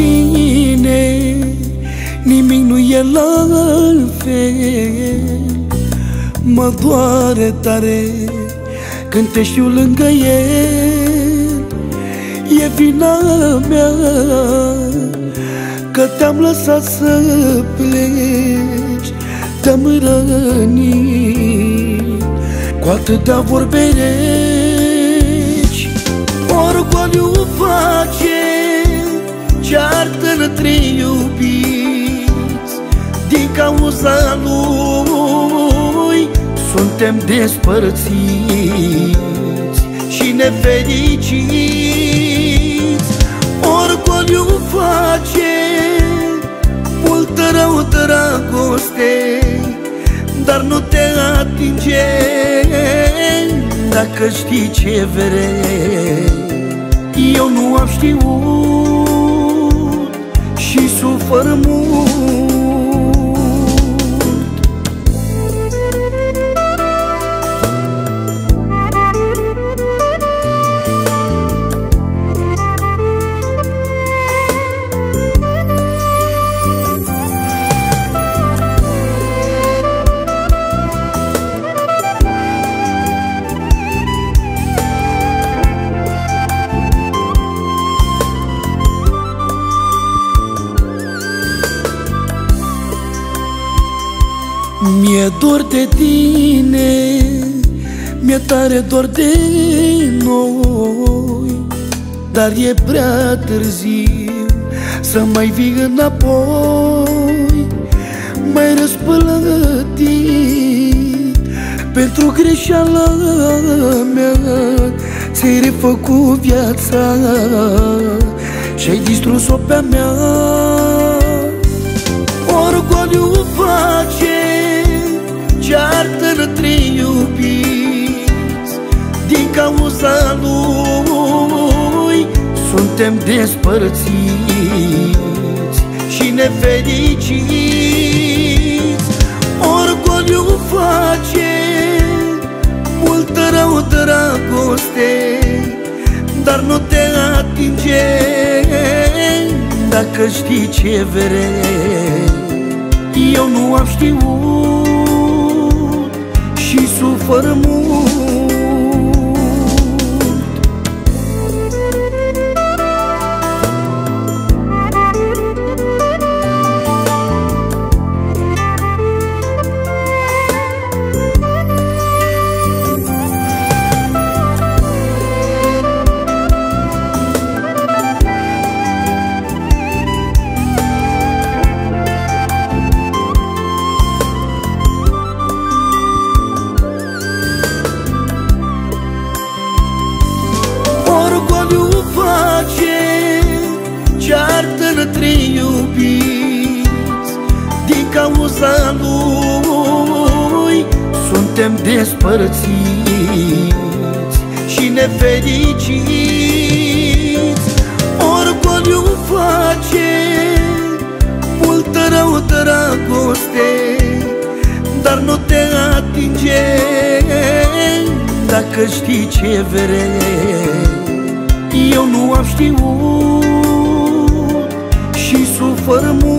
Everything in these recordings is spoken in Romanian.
Azi fără tine Nimic nu e la fel. Mă doare tare Când te știu lângă el. E vina mea Că te-am lăsat să pleci Te-am rănit. Cu atâtea vorbe reci Orgoliu face Ceartă-n trei iubiți Din cauza lui Suntem despărțiți Și nefericiți. Orgoliu face Mult rău dragoste Dar nu te atinge Dacă știi ce vrei. Eu nu am știut Și sufăr mult Mi-e tare dor de noi. Dar e prea târziu Să mai vii înapoi. Mai răspălătit Pentru greșeala mea. Ți-ai refăcut viața Și-ai distrus-o pe-a mea. Orgoliu face ceartă-n trei iubiți Din cauza lui. Suntem despărțiți Și nefericiți. Orgoliu face Mult rău dragoste Dar nu te atinge. Dacă știi ce vrei Eu nu am știut și sufăr mult Suntem despărțiți Și nefericiți. Orgoliu face Mult rău dragoste Dar nu te atinge. Dacă știi ce vrei eu nu am știut și sufăr mult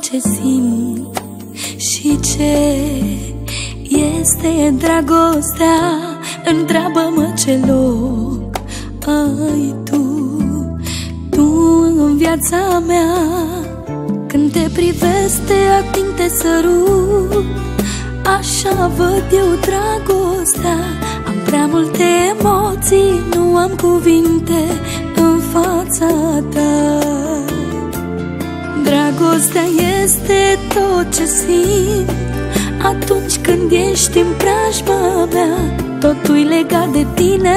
ce simt și ce este dragostea. Întreabă-mă ce loc ai tu, tu în viața mea. Când te privesc, te ating, te sărut Așa văd eu dragostea. Am prea multe emoții, nu am cuvinte în fața ta Dragostea este tot ce simt. Atunci când ești în preajma mea Totul legat de tine.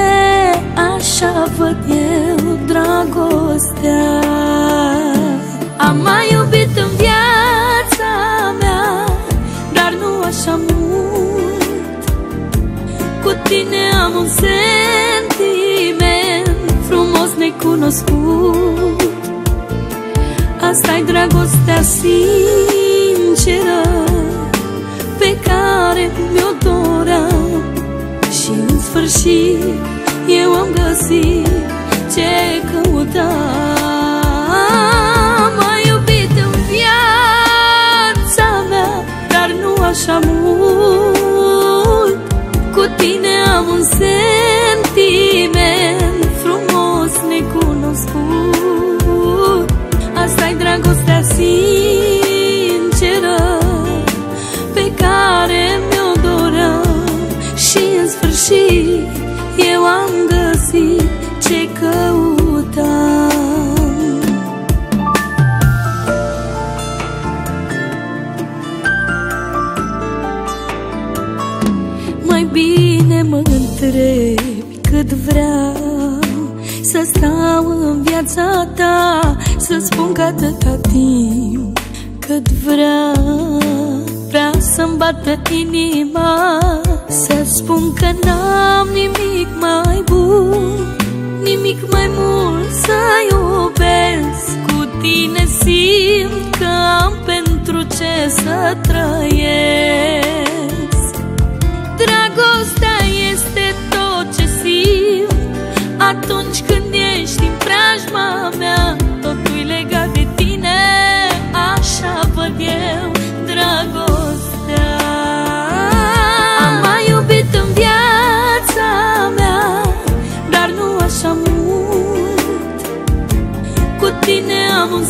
Așa văd eu dragostea. Am mai iubit în viața mea Dar nu așa mult. Cu tine am un sentiment Frumos necunoscut. Asta-i dragostea sinceră pe care mi-o doream. Și în sfârșit eu am găsit ce căutam. Așa mult. Cu tine am un sentiment dragostea sinceră Pe care mi-o doream. Și în sfârșit eu am găsit ce căutam. Bine mă întrebi cât vreau Să stau în viața ta Să spun că atâta timp cât vreau Vreau să-mi bată inima Să spun că n-am nimic mai bun Nimic mai mult să iubesc. Cu tine simt că am pentru ce să trăiesc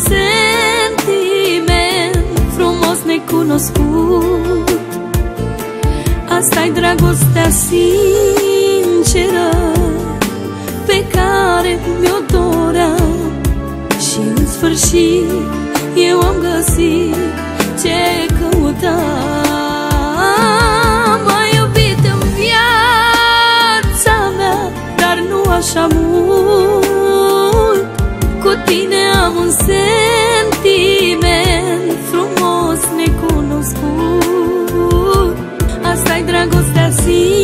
sentiment Frumos necunoscut. Asta-i dragostea sinceră Pe care mi-o doream. Și în sfârșit eu am găsit ce căutam. Mai iubit în viața mea Dar nu așa mult. Cu tine am un sentiment frumos necunoscut. Asta-i dragostea sinceră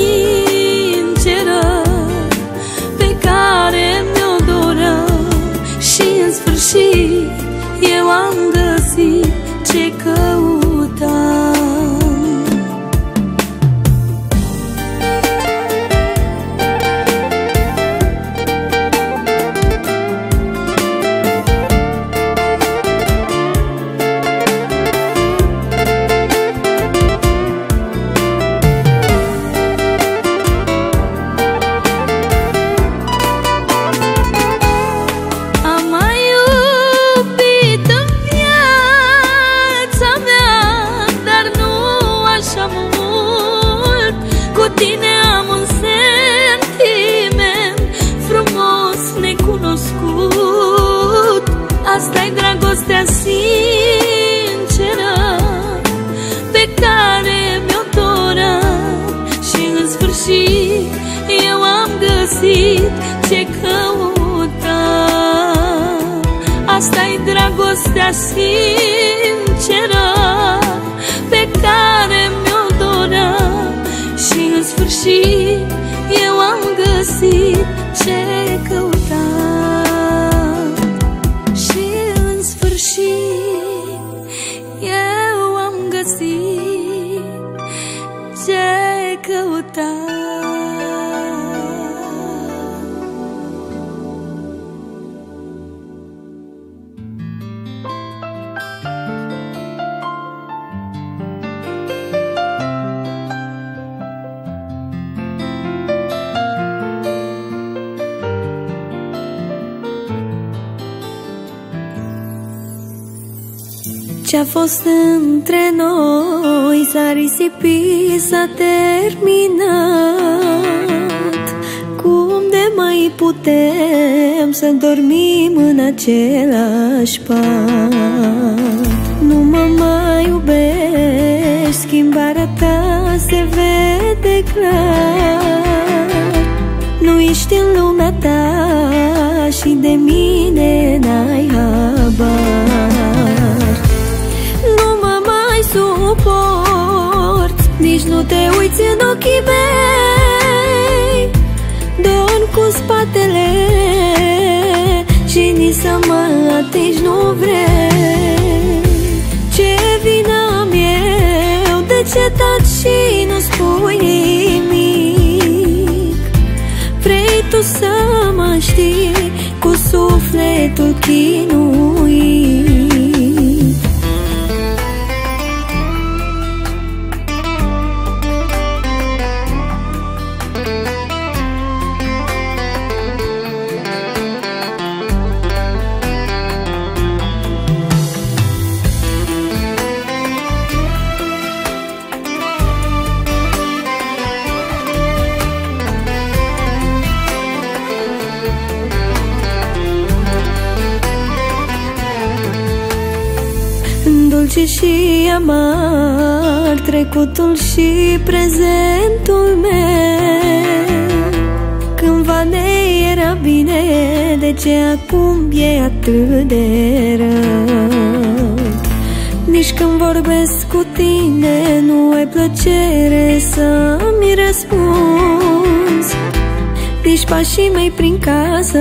Ce-a fost între noi s-a risipit, s-a terminat. Cum de mai putem să dormim în același pat? Nu mă mai iubești, schimbarea ta se vede clar. Nu ești în lumea ta și de mine n-ai habar nu te uiți în ochii mei spatele Și nici să mă atingi nu vrei. Ce vină am eu? De ce taci și nu spui nimic? Vrei tu să mă știi? Cu sufletul chinuit amar Trecutul și prezentul meu. Cândva ne era bine De ce acum e atât de rău? Nici când vorbesc cu tine Nu ai plăcere să-mi răspunzi. Nici pașii mei prin casă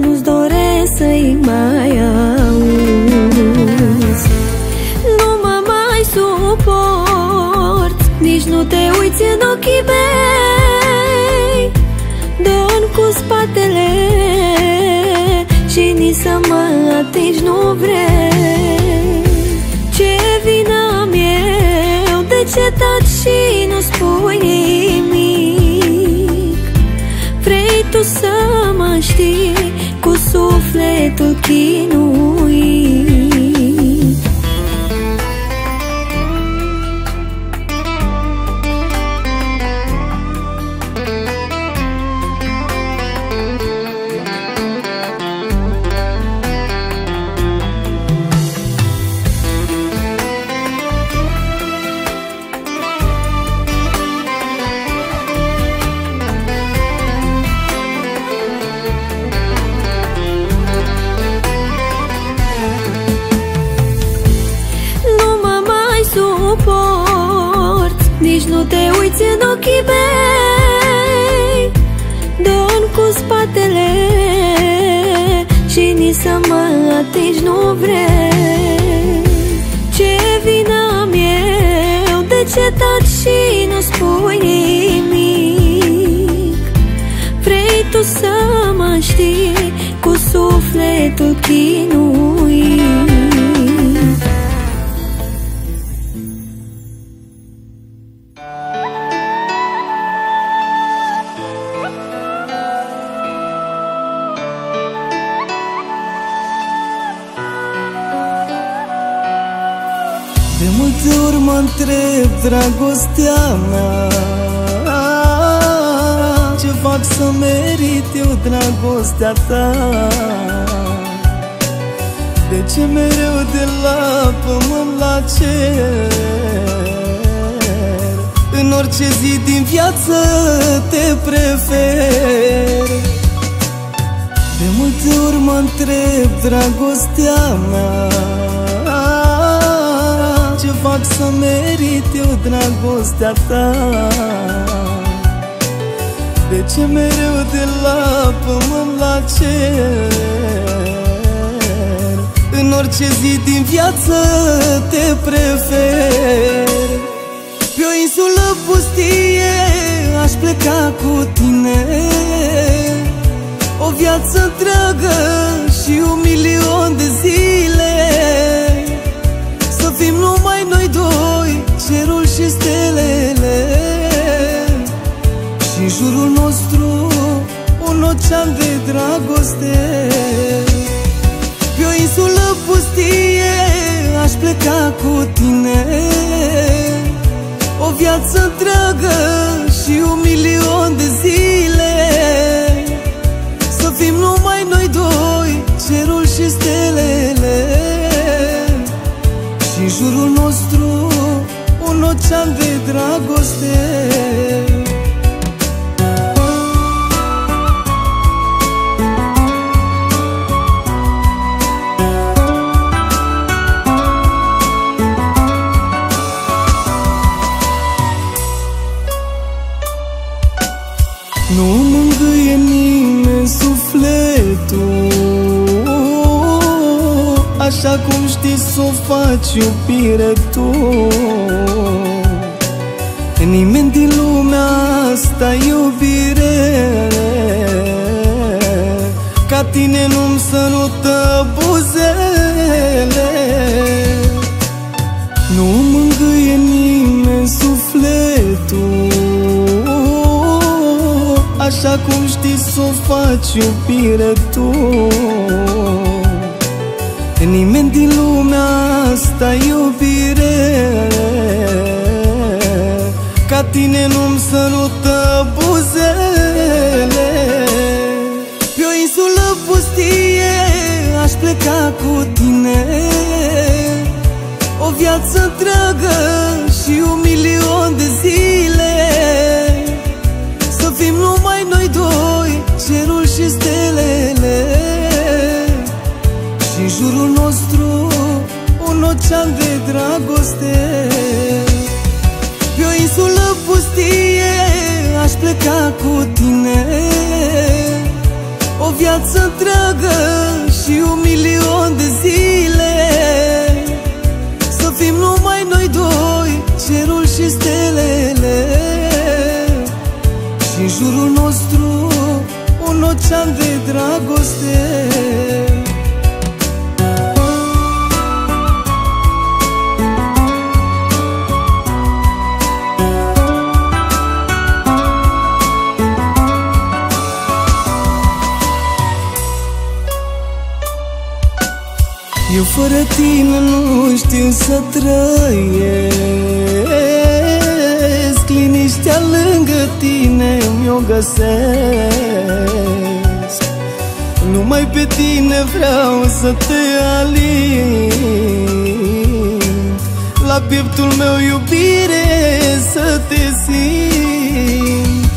Nu-ți doresc să-i mai auzi nu te uiți în ochii mei. Dorm cu spatele Și nici să mă atingi nu vrei. Ce vină am eu? De ce taci și nu spui nimic? Vrei tu să mă știi? Cu sufletul chinuit fac să merit eu dragostea ta? De ce mereu de la pământ la cer? În orice zi din viață te prefer. De multe ori mă întreb dragostea mea ce fac să merit eu dragostea ta De ce mereu de la pământ la cer? În orice zi din viață te prefer. Pe o insulă pustie aș pleca cu tine. O viață întreagă și un milion de zile. Fim numai noi doi Cerul și stelele. Și în jurul nostru Un ocean de dragoste. Pe o insulă pustie Aș pleca cu tine. O viață întreagă Și un milion de zile. Să fim numai noi doi Cerul și stelele. Și în jurul nostru un ocean de dragoste să o faci iubire tu. Nimeni din lumea asta iubire Ca tine nu-mi sărută buzele. Nu mângâie nimeni sufletul Așa cum știi să o faci iubire tu. Nimeni din lumea asta iubire. Ca tine nu-mi sărută buzele. Pe o insulă pustie aș pleca cu tine. O viață întreagă dragoste. Pe o insulă pustie aș pleca cu tine. O viață întreagă și un milion de zile. Să fim numai noi doi, cerul și stelele. Și în jurul nostru un ocean de dragoste fără tine nu știu să trăiesc. Liniștea lângă tine mi-o găsesc. Numai pe tine vreau să te alin La pieptul meu iubire să te simt.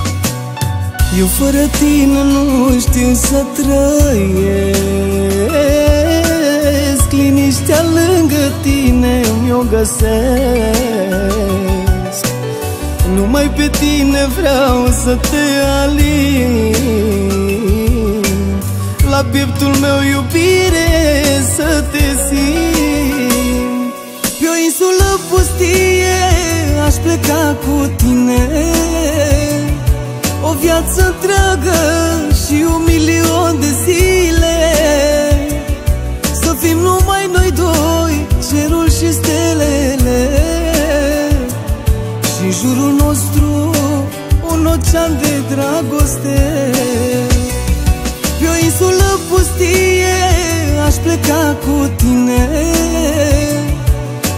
Eu fără tine nu știu să trăiesc lângă tine mi-o găsesc. Numai pe tine vreau să te alin La pieptul meu iubire să te simt. Pe o insulă pustie aș pleca cu tine. O viață întreagă și un milion de zile jurul nostru un ocean de dragoste. Pe o insulă pustie aș pleca cu tine.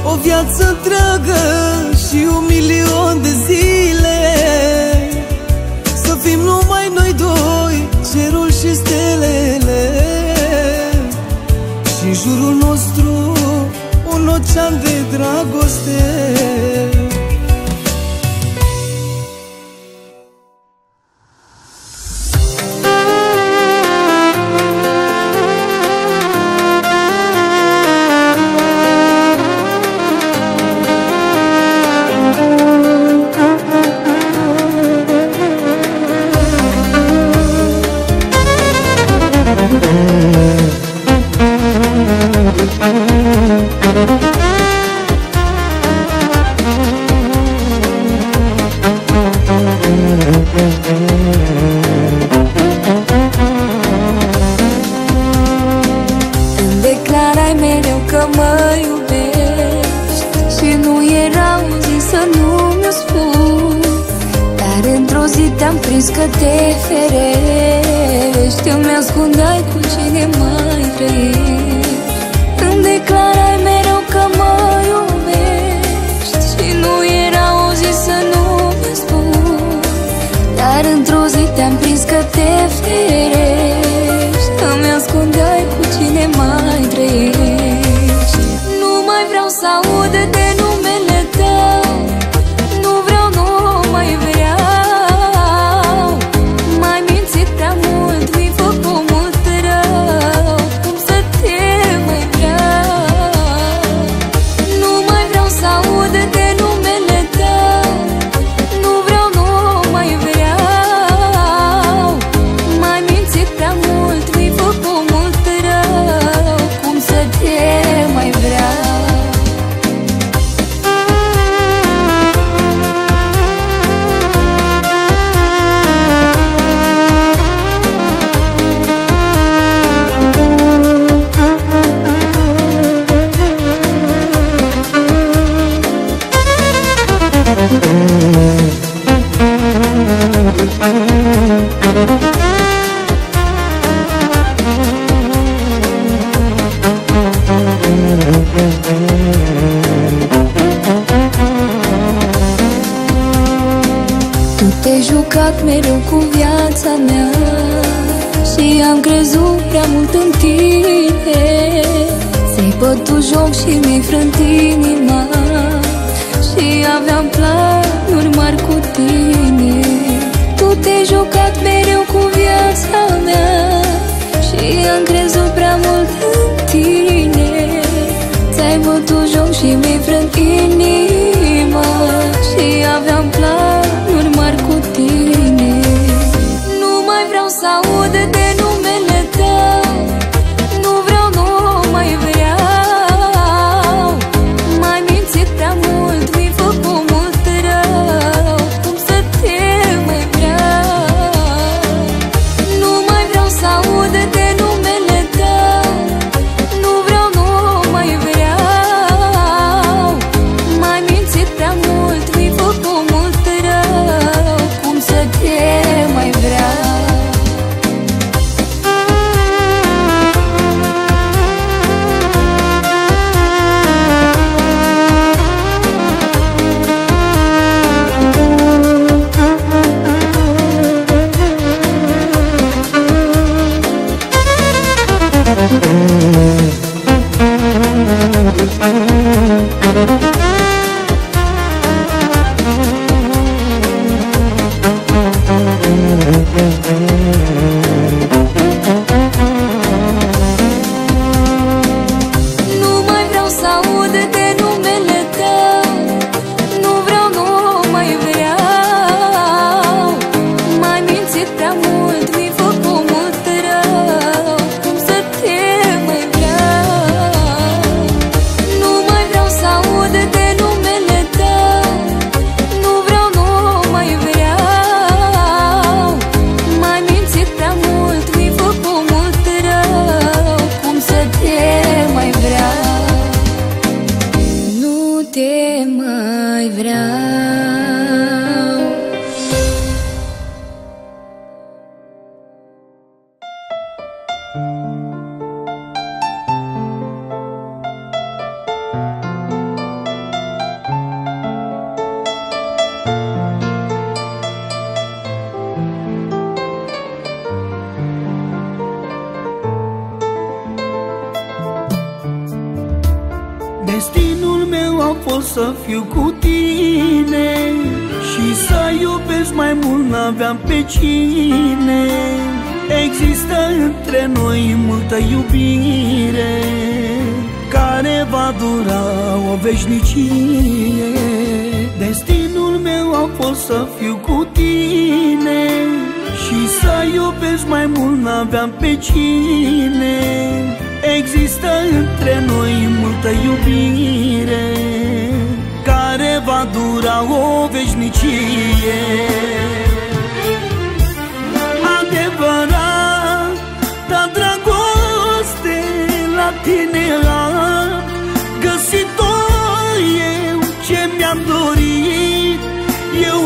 O viață întreagă și un milion de zile. Să fim numai noi doi, cerul și stelele. Și în jurul nostru un ocean de dragoste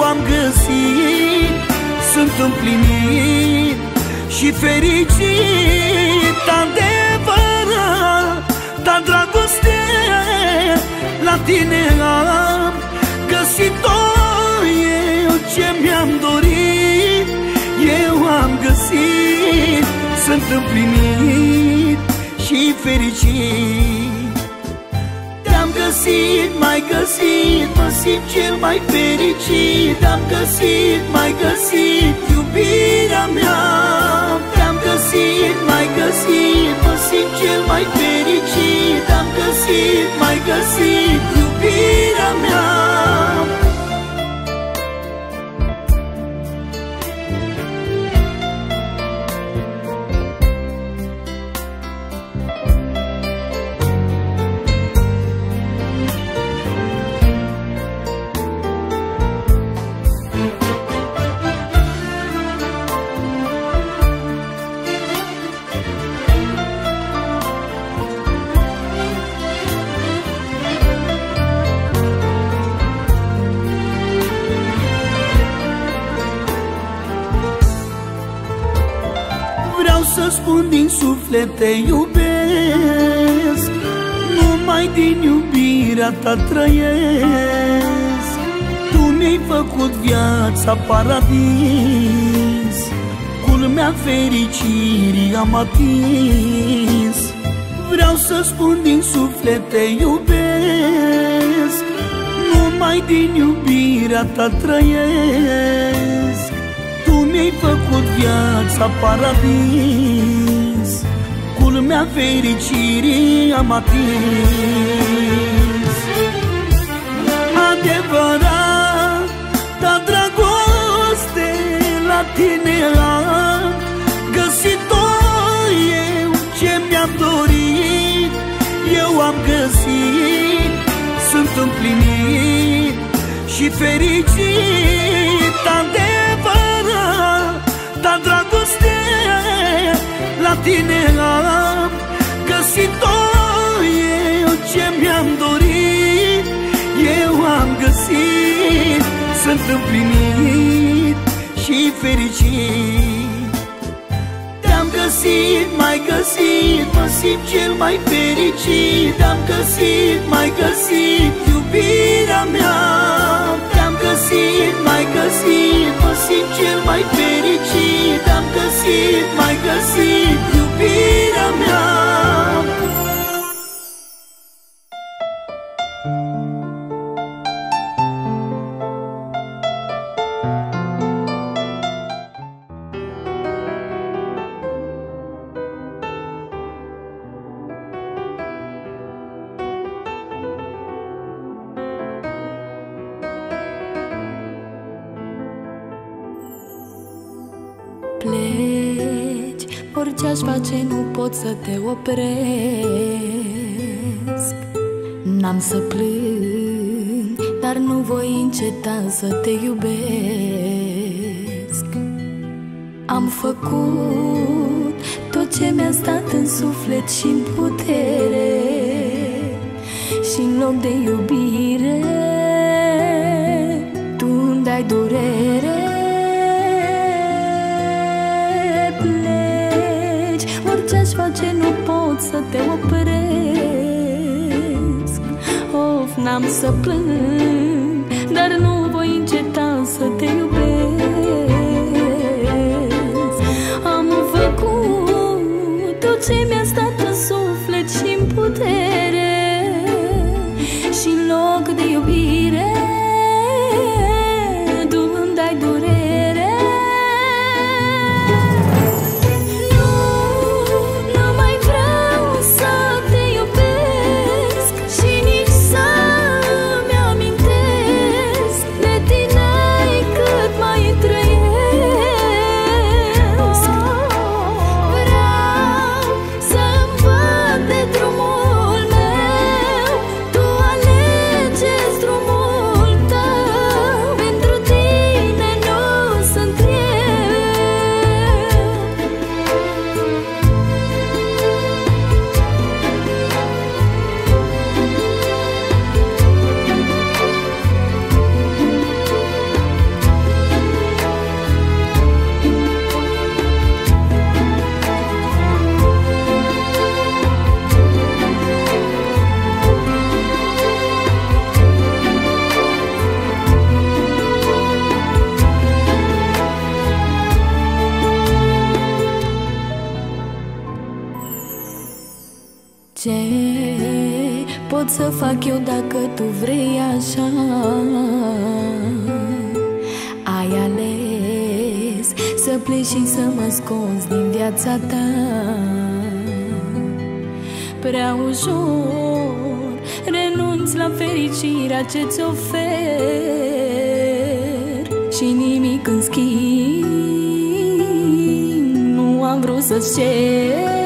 am găsit Sunt împlinit și fericit. Adevărat, dar dragoste la tine am Găsit-o. Eu ce mi-am dorit Eu am găsit, sunt împlinit și fericit găsit, mai găsit Mă simt cel mai fericit. Am găsit, mai găsit Iubirea mea. Te-am găsit, mai găsit Mă simt cel mai fericit. Am găsit, mai găsit Iubirea mea. Vreau să spun din suflet te iubesc. Numai din iubirea ta trăiesc. Tu mi-ai făcut viața paradis. Cu Culmea fericirii am atins. Vreau să spun din suflet te iubesc. Numai din iubirea ta trăiesc mi-ai făcut viața paradis. Culmea fericirii am atins. Adevărat, ta dragoste la tine am Găsit-o eu ce mi-am dorit. Eu am găsit, sunt împlinit și fericit Adevărat, la tine am Găsit-o eu ce mi-am dorit Eu am găsit, sunt împlinit și fericit. Te-am găsit, mai găsit, mă simt cel mai fericit. Te-am găsit, mai găsit, iubirea mea. Te-am găsit, mai găsit, mă simt cel mai fericit Te-am găsit, mai să te opresc. N-am să plâng Dar nu voi înceta să te iubesc. Am făcut tot ce mi-a stat în suflet și în putere. Și în loc de iubire Tu îmi dai durere pot să te opresc. Of, n-am să plâng Dar nu pot să fac eu dacă tu vrei așa? Ai ales să pleci și să mă scoți din viața ta Prea ușor renunți la fericirea ce ți ofer Și nimic în schimb nu am vrut să-ți cer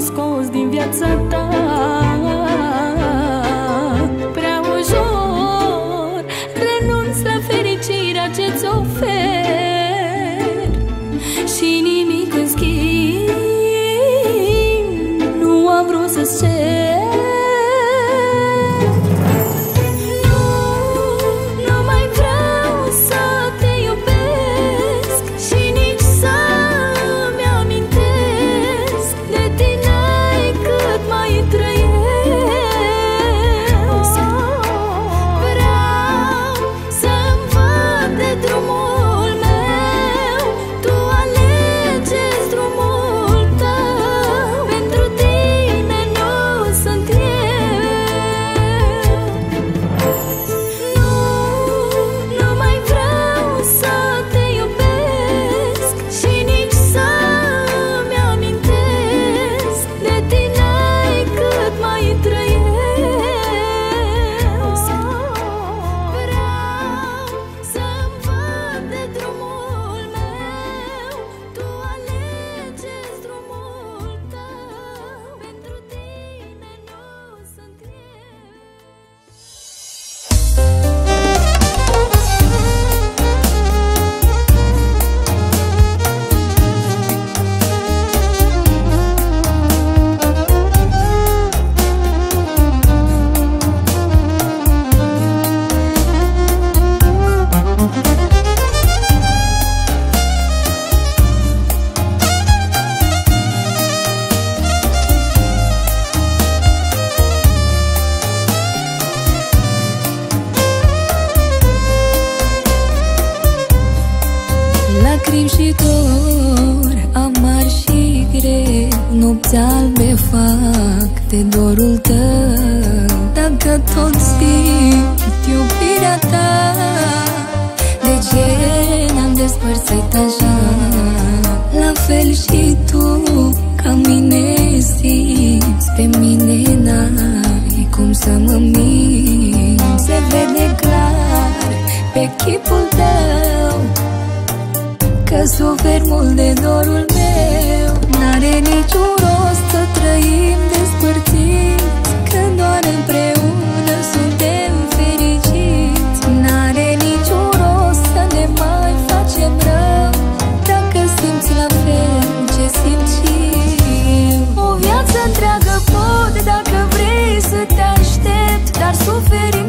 și să mă scoți din viața ta. Prea ușor renunți la fericirea ce-ți ofer. Și nimic în schimb Nu am vrut să-ți cer că tot simt iubirea ta. De ce ne-am despărțit așa? La fel și tu ca mine simți. Pe mine n-ai cum să mă minți. Se vede clar pe chipul tău Că suferi mult de dorul meu N-are niciun rost să trăim de nosso.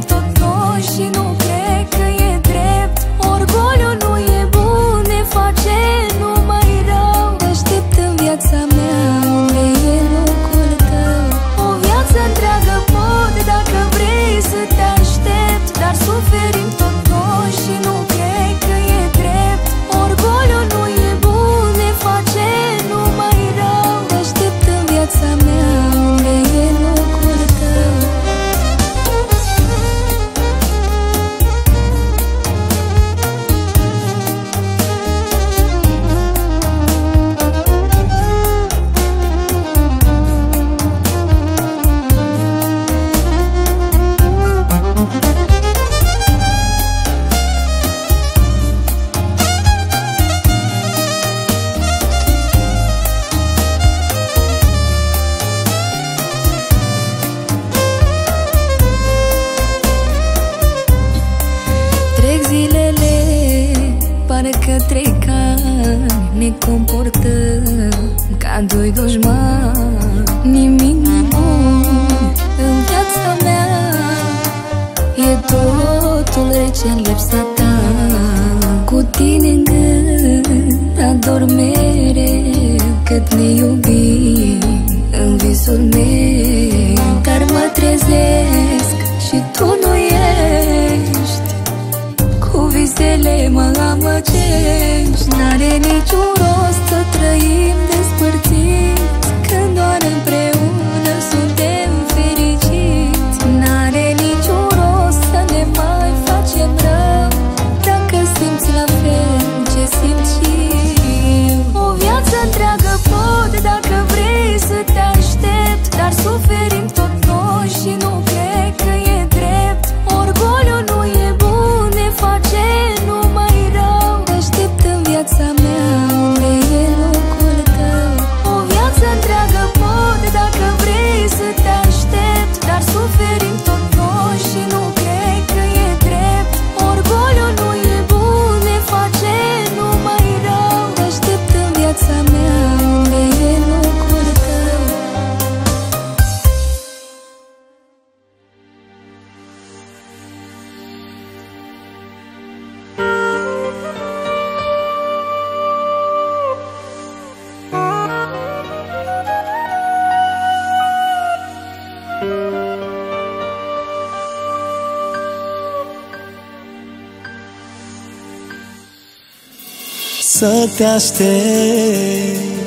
te aștept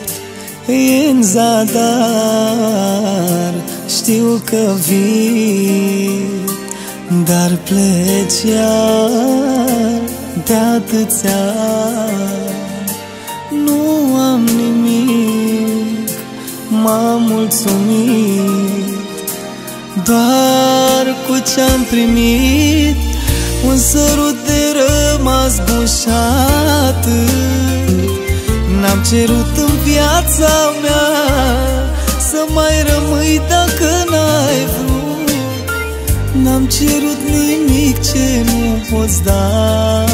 în zadar. Știu că vii Dar pleci iar De atâția. Nu am nimic M-am mulțumit Doar cu ce-am primit Un sărut de rămas bun atât n-am cerut în viața mea Să mai rămâi dacă n-ai N-am cerut nimic ce nu poți da.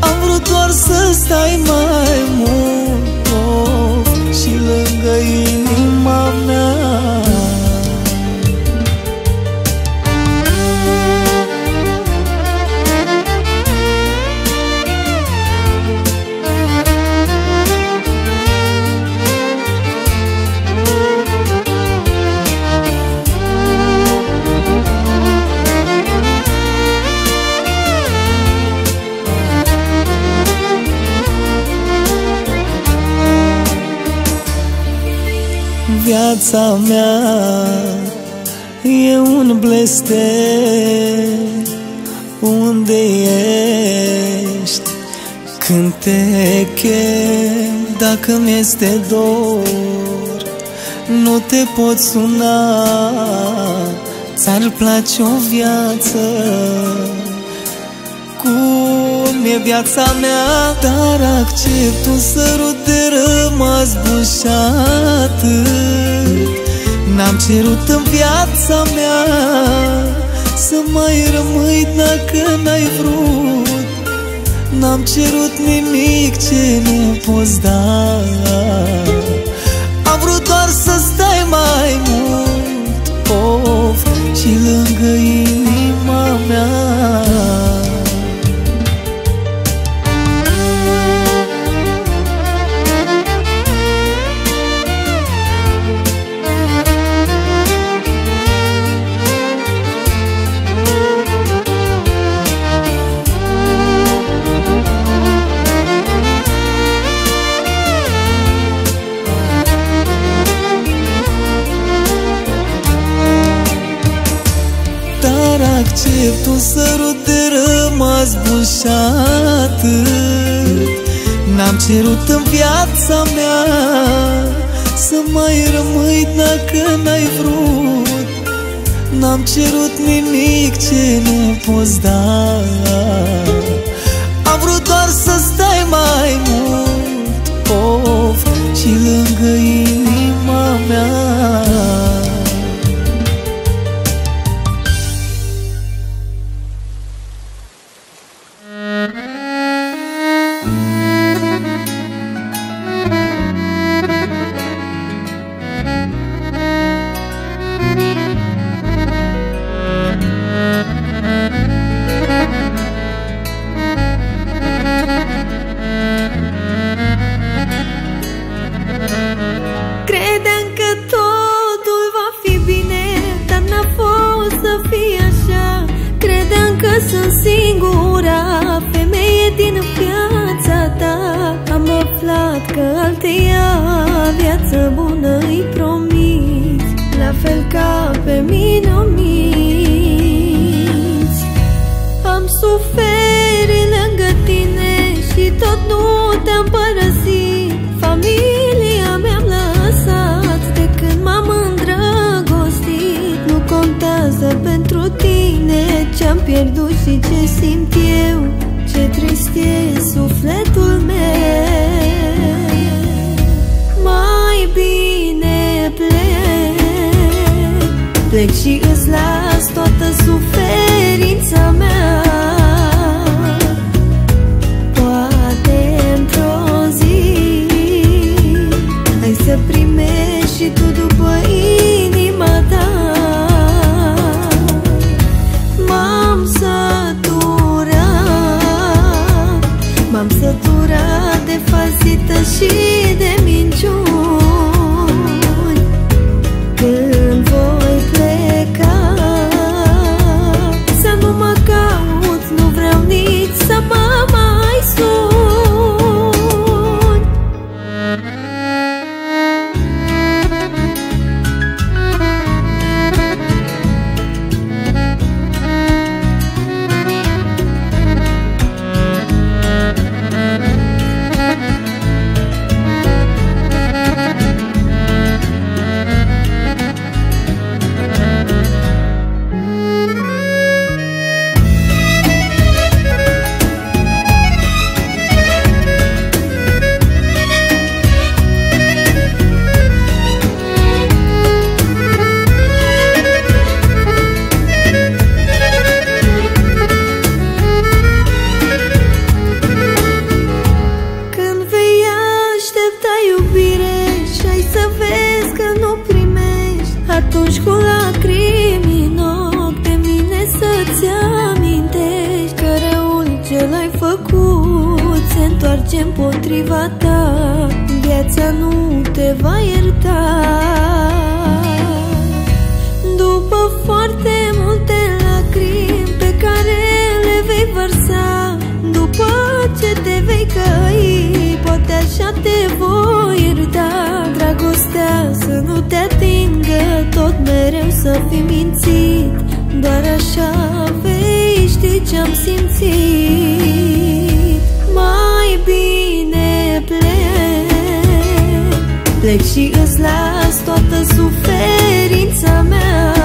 Am vrut doar să stai mai mult oh, Și lângă ei viața mea. E un blestem. Unde ești? Când te chem Dacă mi-este dor Nu te pot suna. Ți-ar place o viață? Cum e viața mea? Dar accept un sărut de rămas bun și atât N-am cerut în viața mea Să mai rămâi dacă n-ai vrut. N-am cerut nimic ce nu poți da. Am vrut doar să stai mai mult Of, și lângă inima mea un sărut de rămas bun și atât N-am cerut în viața mea Să mai rămâi dacă n-ai vrut. N-am cerut nimic ce nu poți da. Am vrut doar să stai mai mult Of, și lângă inima mea Se întoarce împotriva ta Viața nu te va ierta. După foarte multe lacrimi Pe care le vei vărsa După ce te vei căi Poate așa te voi ierta Dragostea să nu te atingă să fi mințit Doar așa vei ști ce-am simțit plec și îți las toată suferința mea.